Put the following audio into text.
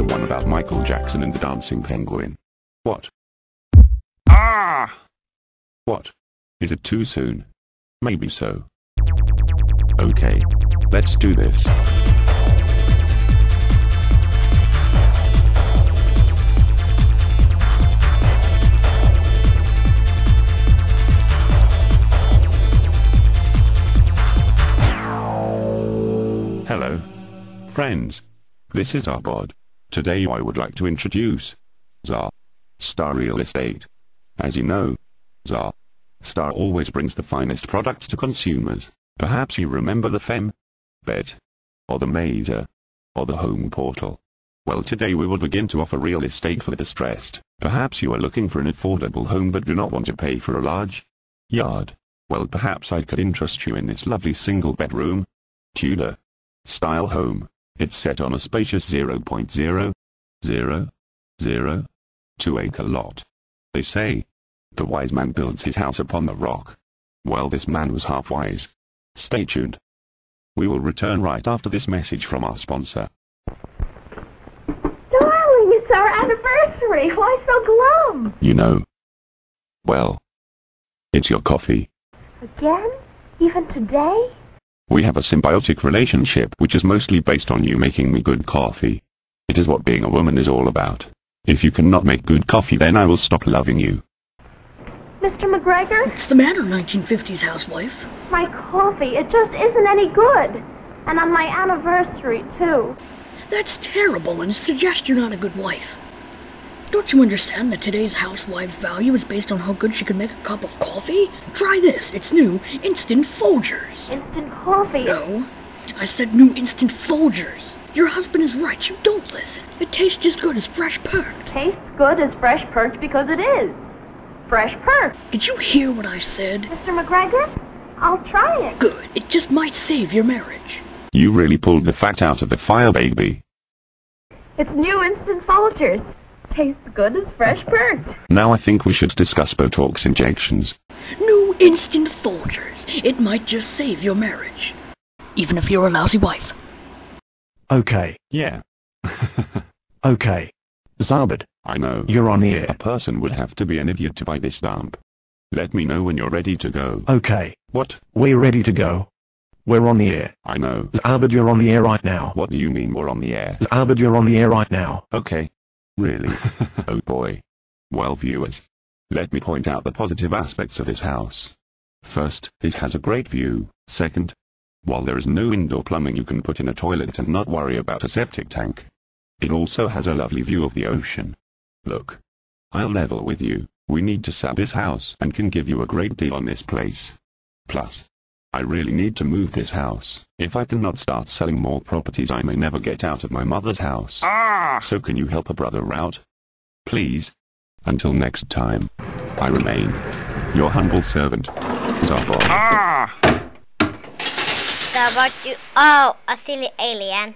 about Michael Jackson and the dancing penguin. What? Ah! What? Is it too soon? Maybe so. Okay. Let's do this. Hello. Friends. This is Zarbod. Today I would like to introduce Zar Star Real Estate. As you know, Zar Star always brings the finest products to consumers. Perhaps you remember the Fem, Bet, or the Mazer, or the Home Portal. Well today we will begin to offer real estate for the distressed. Perhaps you are looking for an affordable home but do not want to pay for a large yard. Well perhaps I could interest you in this lovely single bedroom, Tudor, style home. It's set on a spacious 0.000 two acre lot. They say, the wise man builds his house upon the rock. Well this man was half wise. Stay tuned. We will return right after this message from our sponsor. Darling, it's our anniversary. Why so glum? You know. Well. It's your coffee. Again? Even today? We have a symbiotic relationship which is mostly based on you making me good coffee. It is what being a woman is all about. If you cannot make good coffee then I will stop loving you. Mr. McGregor? What's the matter, 1950s housewife? My coffee, it just isn't any good. And on my anniversary, too. That's terrible and it suggests you're not a good wife. Don't you understand that today's housewife's value is based on how good she can make a cup of coffee? Try this, it's new, Instant Folgers. Instant coffee. No, I said new Instant Folgers. Your husband is right, you don't listen. It tastes as good as fresh perked. Tastes good as fresh perked because it is. Fresh perked. Did you hear what I said? Mr. McGregor, I'll try it. Good, it just might save your marriage. You really pulled the fat out of the fire baby. It's new Instant Folgers. Tastes good as fresh perked. Now I think we should discuss Botox injections. New Instant Folgers. It might just save your marriage. Even if you're a lousy wife. Okay, Yeah. okay. Zarbod, I know. you're on the A person would have to be an idiot to buy this dump. Let me know when you're ready to go. Okay, What? we're ready to go. We're on the air. I know. Zarbod, you're on the air right now. What do you mean we're on the air? Zarbod, you're on the air right now. Okay. Really? oh boy. Well viewers. Let me point out the positive aspects of this house. First, it has a great view. Second, while there is no indoor plumbing you can put in a toilet and not worry about a septic tank. It also has a lovely view of the ocean. Look. I'll level with you. We need to sell this house and can give you a great deal on this place. Plus, I really need to move this house. If I cannot start selling more properties I may never get out of my mother's house. Ah! Ah. So can you help a brother out? Please. Until next time, I remain your humble servant, Zarbod. So about you. Oh, a silly alien.